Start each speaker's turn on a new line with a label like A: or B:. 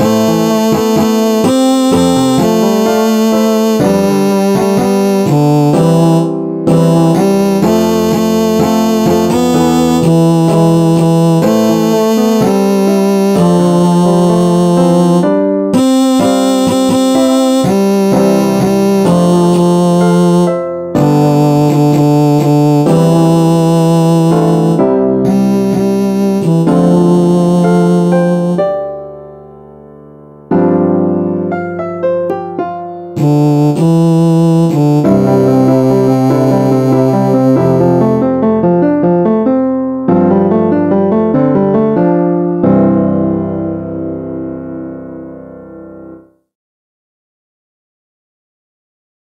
A: home.